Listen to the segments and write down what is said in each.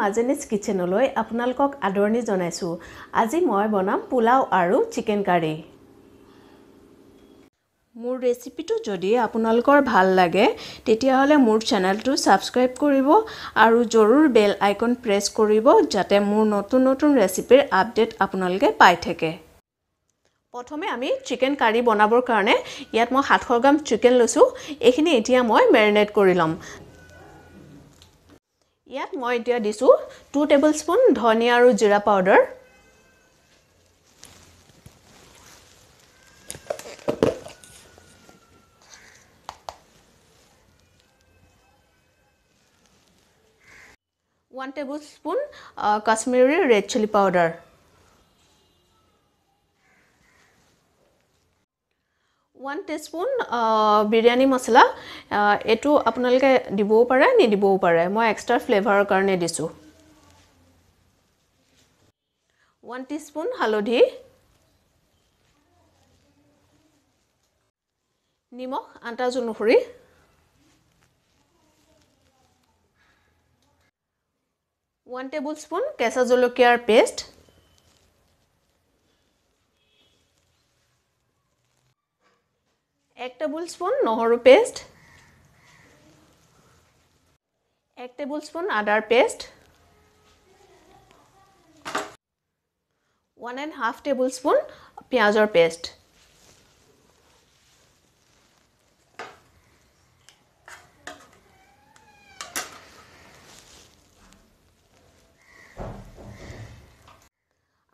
মাজেনিজ কিটচেনলৈ আপোনালোকক আদৰণি জনাইছোঁ। আজি মই বনাম পোলাও আৰু চিকেন কাৰী। মোৰ ৰেচিপিটো যদি আপোনালোকৰ ভাল লাগে তেতিয়াহ'লে মোৰ চেনেলটো ছাবস্ক্ৰাইব কৰিব আৰু জৰুৰ বেল আইকন প্ৰেছ কৰিব যাতে মোৰ নতুন নতুন ৰেচিপিৰ আপডেট আপোনালোকে পাই থাকে। প্ৰথমে আমি চিকেন কাৰী বনাবৰ কাৰণে ইয়াত মই সাতশ গ্ৰাম চিকেন লৈছোঁ। এইখিনি এতিয়া মই মেৰিনেট কৰি ল'ম। ইয়াত মই এতিয়া দিছোঁ টু টেবুল স্পুন ধনিয়া আৰু জিৰা powder one tablespoon Kashmiri red chilli powder teaspoon biryani মছলা এইটো আপোনালোকে দিবও পাৰে নিদিবও পাৰে। মই এক্সট্ৰা ফ্লেভাৰৰ কাৰণে দিছোঁ। ওৱান টিস্পুন হালধি। নিমখ আন্তাজ অনুসৰি। ওৱান টেবুল স্পুন কেঁচা জলকীয়াৰ পেষ্ট এক টেবুল স্পুন নহৰু পেষ্ট এক টেবুল স্পুন আদাৰ paste one and half tablespoon পিঁয়াজৰ পেষ্ট।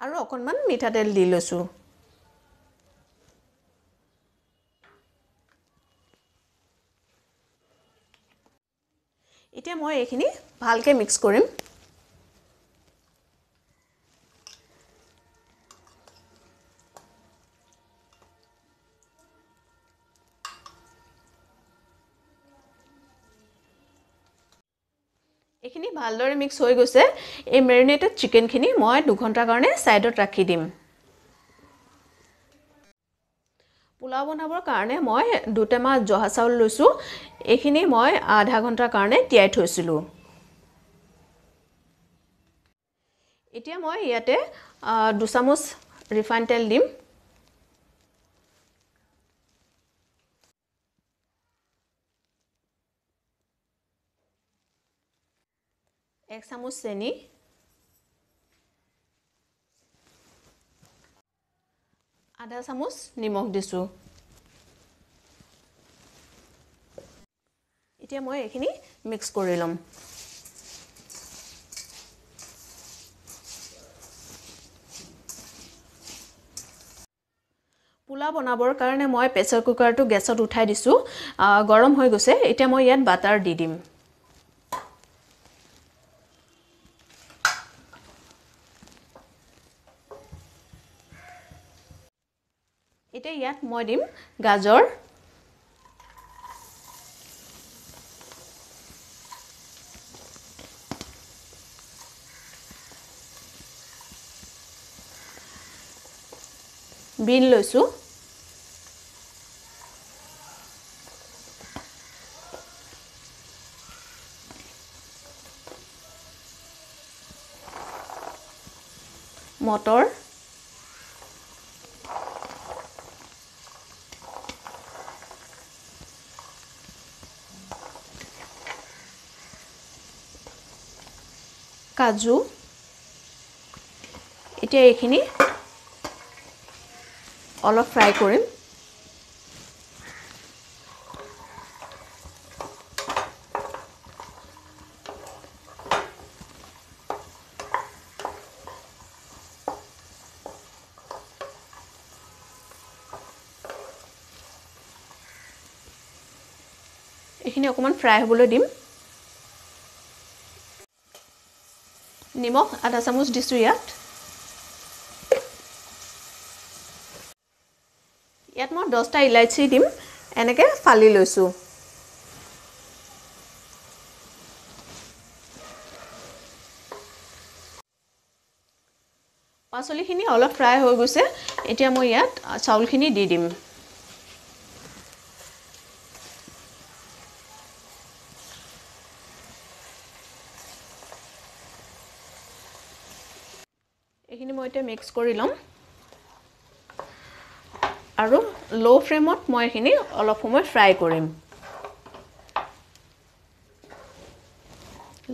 আৰু অকণমান মিঠাতেল দি লৈছোঁ এতিয়া মই এইখিনি ভালকৈ মিক্স কৰিম। এইখিনি ভালদৰে মিক্স হৈ গৈছে। এই মেৰিনেটেড চিকেনখিনি মই দুঘণ্টাৰ কাৰণে ছাইডত ৰাখি দিম। পোলাও বনাবৰ কাৰণে মই দুটেমা জহা চাউল লৈছোঁ। এইখিনি মই আধা ঘণ্টাৰ কাৰণে তিয়াই থৈছিলোঁ। এতিয়া মই ইয়াতে দুচামুচ ৰিফাইন তেল দিম। এক চামুচ চেনি। আধা চামুচ নিমখ দিছোঁ এতিয়া মই এইখিনি মিক্স কৰি ল'ম পোলাও বনাবৰ কাৰণে মই প্ৰেছাৰ কুকাৰটো গেছত উঠাই দিছোঁ। গৰম হৈ গৈছে। এতিয়া মই ইয়াত বাটাৰ দি দিম। এতিয়া ইয়াত মই দিম গাজৰ। বিন লৈছোঁ। মটৰ। কাজু। এতিয়া এইখিনি অলপ ফ্ৰাই কৰিম। এইখিনি অকণমান ফ্ৰাই হ'বলৈ দিম। নিমখ আধা চামুচ দিছোঁ ইয়াত। ইয়াত মই দহটা ইলাইচি দিম এনেকৈ ফালি লৈছোঁ। পাচলিখিনি অলপ ফ্ৰাই হৈ গৈছে এতিয়া মই ইয়াত চাউলখিনি দি দিম এইখিনি মই এতিয়া মিক্স কৰি ল'ম। আৰু ল' ফ্লেমত মই এইখিনি অলপ সময় ফ্ৰাই কৰিম।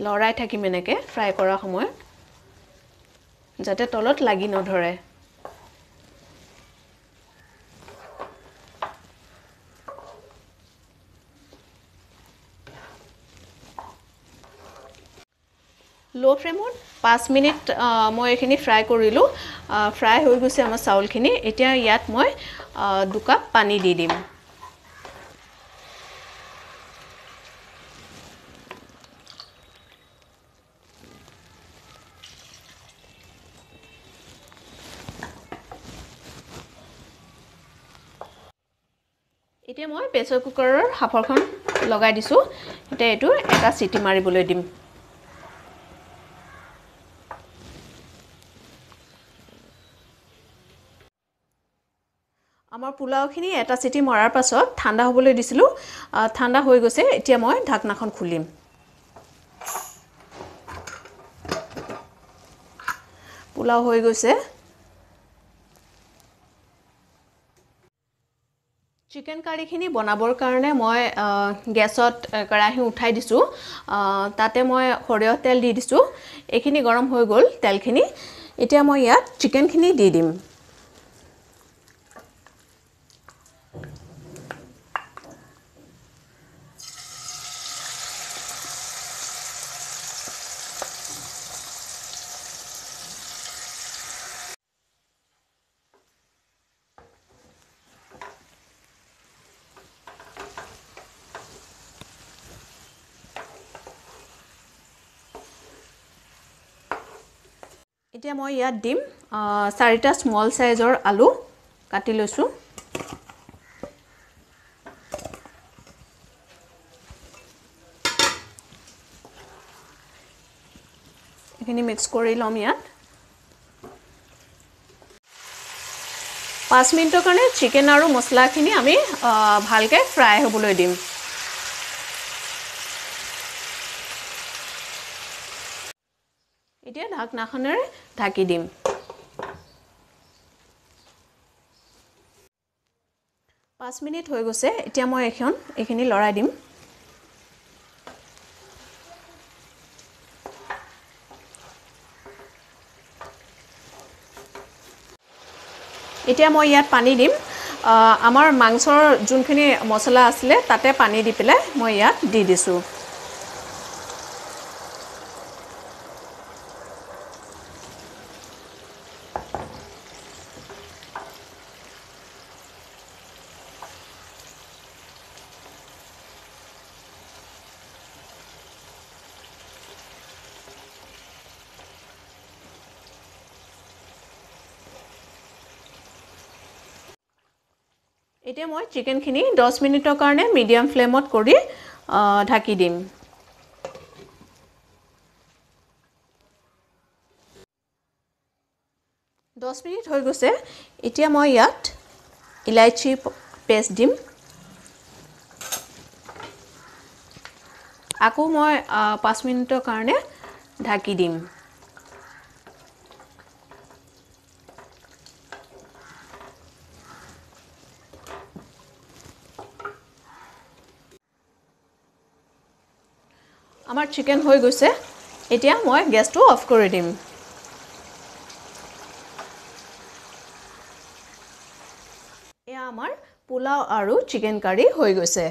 লৰাই থাকিম এনেকৈ ফ্ৰাই কৰাৰ সময়ত যাতে তলত লাগি নধৰে। ল' ফ্লেমত পাঁচ মিনিট মই এইখিনি ফ্ৰাই কৰিলোঁ। ফ্ৰাই হৈ গৈছে আমাৰ চাউলখিনি। এতিয়া ইয়াত মই দুকাপ পানী দি দিম। এতিয়া মই প্ৰেছাৰ কুকাৰৰ সাফৰখন লগাই দিছোঁ। এতিয়া এইটো এটা চিটি মাৰিবলৈ দিম। আমাৰ পোলাওখিনি এটা চিটি মৰাৰ পাছত ঠাণ্ডা হ'বলৈ দিছিলোঁ। ঠাণ্ডা হৈ গৈছে এতিয়া মই ঢাকনাখন খুলিম। পোলাও হৈ গৈছে। চিকেন কাৰীখিনি বনাবৰ কাৰণে মই গেছত কেৰাহী উঠাই দিছোঁ। তাতে মই সৰিয়হ তেল দি দিছোঁ। এইখিনি গৰম হৈ গ'ল তেলখিনি। এতিয়া মই ইয়াত চিকেনখিনি দি দিম। এতিয়া মই ইয়াত দিম চাৰিটা স্মল চাইজৰ আলু কাটি লৈছোঁ। এইখিনি মিক্স কৰি ল'ম ইয়াত। পাঁচ মিনিটৰ কাৰণে চিকেন আৰু মছলাখিনি আমি ভালকৈ ফ্ৰাই হ'বলৈ দিম। এতিয়া ঢাকনাখনেৰে ঢাকি দিম। পাঁচ মিনিট হৈ গৈছে এতিয়া মই এখন এইখিনি লৰাই দিম। এতিয়া মই ইয়াত পানী দিম। আমাৰ মাংসৰ যোনখিনি মছলা আছিলে তাতে পানী দি পেলাই মই ইয়াত দি দিছোঁ। এতিয়া মই চিকেনখিনি দহ মিনিটৰ কাৰণে মিডিয়াম ফ্লেমত কৰি ঢাকি দিম। দহ মিনিট হৈ গৈছে। এতিয়া মই ইয়াত ইলাইচি পেষ্ট দিম। আকৌ মই পাঁচ মিনিটৰ কাৰণে ঢাকি দিম। আমাৰ চিকেন হৈ গৈছে। এতিয়া মই গেছটো অফ কৰি দিম এয়া আমাৰ পোলাও আৰু চিকেন কাৰী হৈ গৈছে।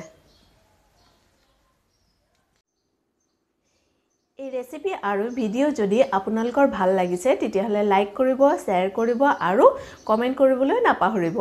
এই ৰেচিপি আৰু ভিডিঅ' যদি আপোনালোকৰ ভাল লাগিছে তেতিয়াহ'লে লাইক কৰিব শ্বেয়াৰ কৰিব আৰু কমেণ্ট কৰিবলৈ নাপাহৰিব।